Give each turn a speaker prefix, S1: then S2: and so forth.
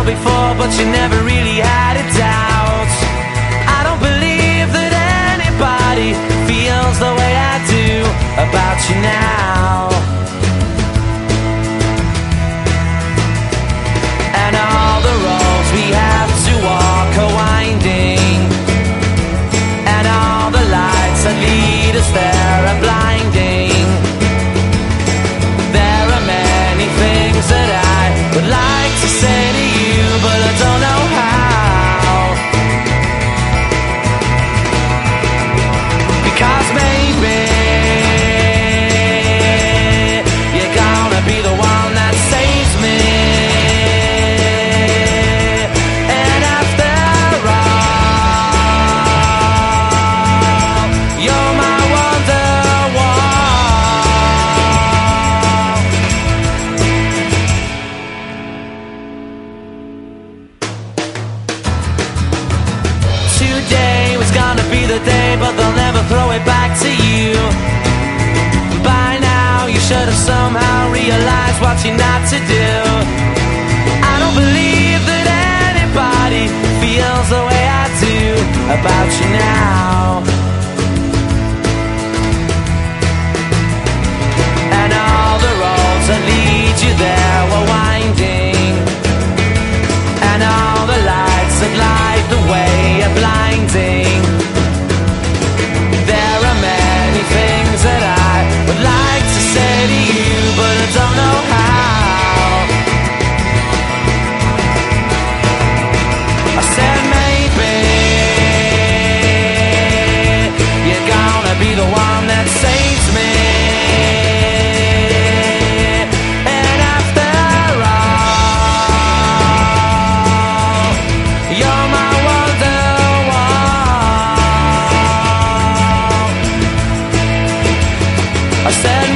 S1: All before, but you never really had a doubt. I don't believe that anybody feels the way I do about you now. And all the roads we have to walk are winding, and all the lights that lead us there the day, but they'll never throw it back to you. By now, you should have somehow realized what you're not to do. I don't believe that anybody feels the way I do about you now. Be the one that saves me. And after all, you're my wonderwall. I said